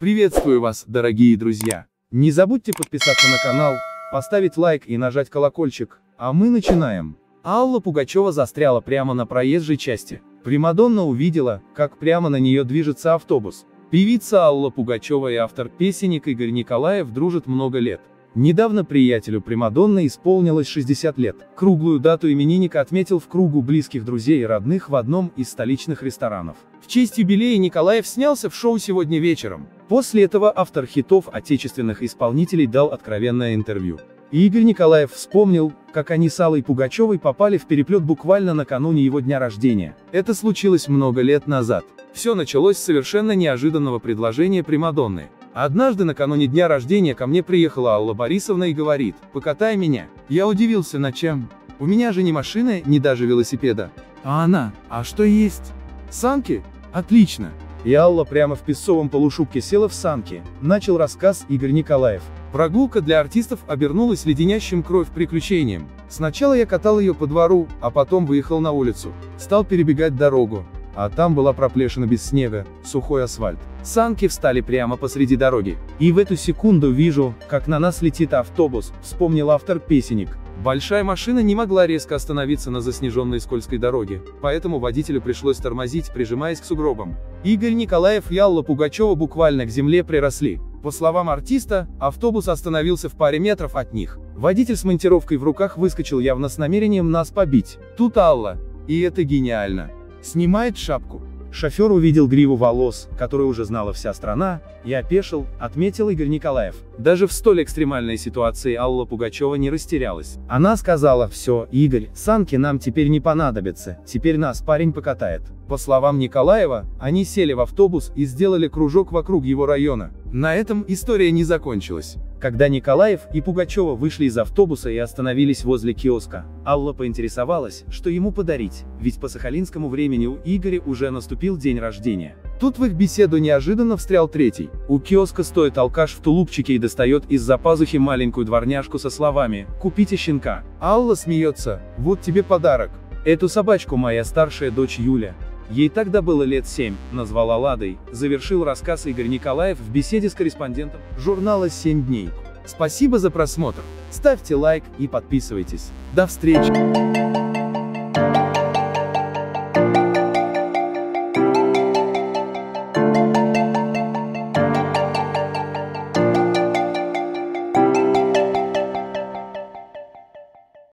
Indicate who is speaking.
Speaker 1: Приветствую вас, дорогие друзья! Не забудьте подписаться на канал, поставить лайк и нажать колокольчик, а мы начинаем. Алла Пугачева застряла прямо на проезжей части. Примадонна увидела, как прямо на нее движется автобус. Певица Алла Пугачева и автор песенник Игорь Николаев дружат много лет. Недавно приятелю Примадонны исполнилось 60 лет. Круглую дату именинника отметил в кругу близких друзей и родных в одном из столичных ресторанов. В честь юбилея Николаев снялся в шоу сегодня вечером. После этого автор хитов отечественных исполнителей дал откровенное интервью. Игорь Николаев вспомнил, как они с Аллой Пугачевой попали в переплет буквально накануне его дня рождения. Это случилось много лет назад. Все началось с совершенно неожиданного предложения Примадонны. Однажды накануне дня рождения ко мне приехала Алла Борисовна и говорит, покатай меня. Я удивился, на чем? У меня же ни машины, ни даже велосипеда. А она, а что есть? Санки? Отлично. И Алла прямо в песцовом полушубке села в санки. Начал рассказ Игорь Николаев. Прогулка для артистов обернулась леденящим кровь приключением. Сначала я катал ее по двору, а потом выехал на улицу. Стал перебегать дорогу. А там была проплешина без снега, сухой асфальт. Санки встали прямо посреди дороги. И в эту секунду вижу, как на нас летит автобус, вспомнил автор песенник. Большая машина не могла резко остановиться на заснеженной скользкой дороге, поэтому водителю пришлось тормозить, прижимаясь к сугробам. Игорь Николаев и Алла Пугачева буквально к земле приросли. По словам артиста, автобус остановился в паре метров от них. Водитель с монтировкой в руках выскочил явно с намерением нас побить. Тут Алла. И это гениально. Снимает шапку. Шофер увидел гриву волос, которую уже знала вся страна, и опешил, отметил Игорь Николаев. Даже в столь экстремальной ситуации Алла Пугачева не растерялась. Она сказала, все, Игорь, санки нам теперь не понадобятся, теперь нас парень покатает. По словам Николаева, они сели в автобус и сделали кружок вокруг его района. На этом история не закончилась. Когда Николаев и Пугачева вышли из автобуса и остановились возле киоска, Алла поинтересовалась, что ему подарить, ведь по сахалинскому времени у Игоря уже наступил день рождения. Тут в их беседу неожиданно встрял третий. У киоска стоит алкаш в тулупчике и достает из-за пазухи маленькую дворняжку со словами «Купите щенка». Алла смеется «Вот тебе подарок». Эту собачку моя старшая дочь Юля, Ей тогда было лет семь, назвала Ладой, завершил рассказ Игорь Николаев в беседе с корреспондентом журнала «Семь дней». Спасибо за просмотр, ставьте лайк и подписывайтесь. До встречи!